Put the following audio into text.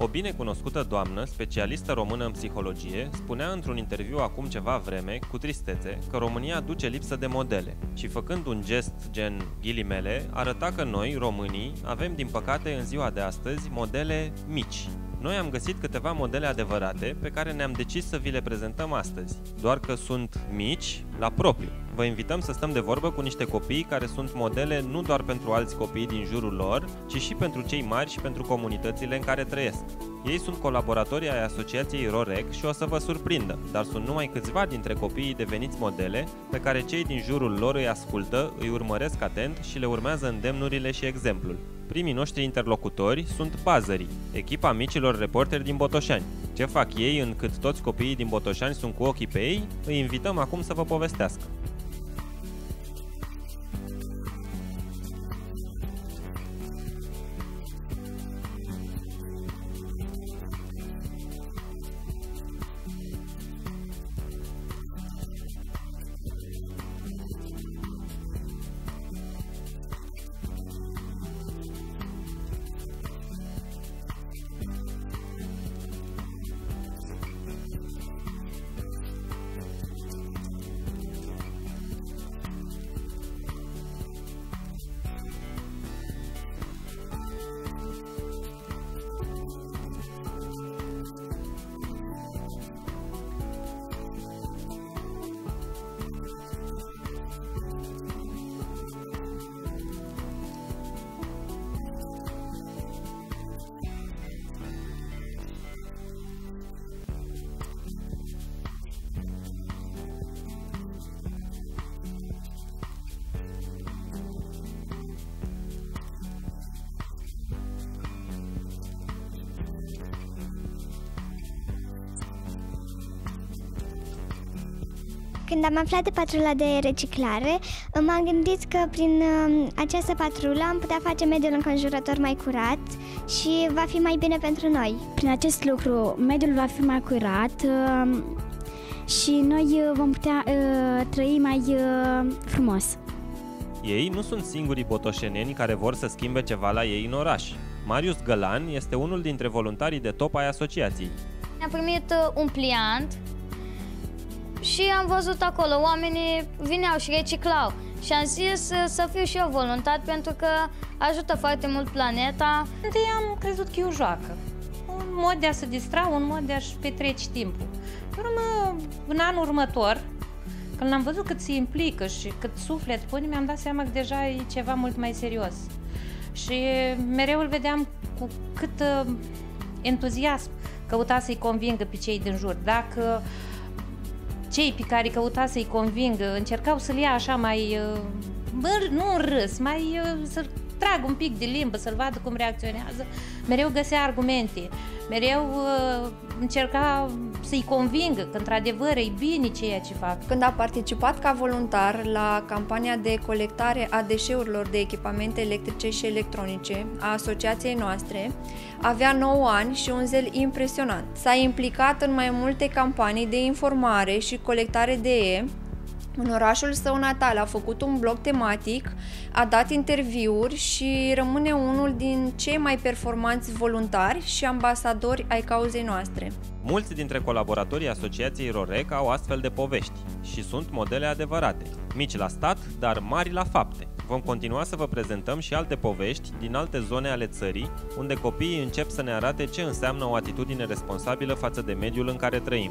O binecunoscută doamnă, specialistă română în psihologie, spunea într-un interviu acum ceva vreme, cu tristețe, că România duce lipsă de modele și făcând un gest gen ghilimele, arăta că noi, românii, avem din păcate în ziua de astăzi modele mici, noi am găsit câteva modele adevărate pe care ne-am decis să vi le prezentăm astăzi, doar că sunt mici la propriu. Vă invităm să stăm de vorbă cu niște copii care sunt modele nu doar pentru alți copii din jurul lor, ci și pentru cei mari și pentru comunitățile în care trăiesc. Ei sunt colaboratorii ai asociației ROREC și o să vă surprindă, dar sunt numai câțiva dintre copiii deveniți modele pe care cei din jurul lor îi ascultă, îi urmăresc atent și le urmează îndemnurile și exemplul. Primii noștri interlocutori sunt Buzzării, echipa micilor reporteri din Botoșani. Ce fac ei încât toți copiii din Botoșani sunt cu ochii pe ei, îi invităm acum să vă povestească. Când am aflat de patrula de reciclare, m-am gândit că prin um, această patrulă am putea face mediul înconjurător mai curat și va fi mai bine pentru noi. Prin acest lucru, mediul va fi mai curat um, și noi uh, vom putea uh, trăi mai uh, frumos. Ei nu sunt singurii botoșeneni care vor să schimbe ceva la ei în oraș. Marius Gălan este unul dintre voluntarii de top ai asociației. Am primit un pliant și am văzut acolo, oamenii vineau și reciclau. Și am zis să fiu și eu voluntar pentru că ajută foarte mult planeta. Întâi am crezut că e o joacă. Un mod de a se distra, un mod de a-și petrece timpul. Pe urmă, în anul următor, când am văzut cât se implică și cât suflet pune, mi-am dat seama că deja e ceva mult mai serios. Și mereu îl vedeam cu cât uh, entuziasm căuta să-i convingă pe cei din jur. Dacă uh, cei pe care căuta să-i convingă încercau să-l ia așa mai, uh, nu în râs, mai uh, să-l trag un pic de limbă, să-l vadă cum reacționează, mereu găsea argumente, mereu uh, încerca să-i convingă că într-adevăr e bine ceea ce fac. Când a participat ca voluntar la campania de colectare a deșeurilor de echipamente electrice și electronice a asociației noastre, avea 9 ani și un zel impresionant. S-a implicat în mai multe campanii de informare și colectare de e, în orașul său natal a făcut un blog tematic, a dat interviuri și rămâne unul din cei mai performanți voluntari și ambasadori ai cauzei noastre. Mulți dintre colaboratorii Asociației Rorec au astfel de povești și sunt modele adevărate, mici la stat, dar mari la fapte. Vom continua să vă prezentăm și alte povești din alte zone ale țării, unde copiii încep să ne arate ce înseamnă o atitudine responsabilă față de mediul în care trăim.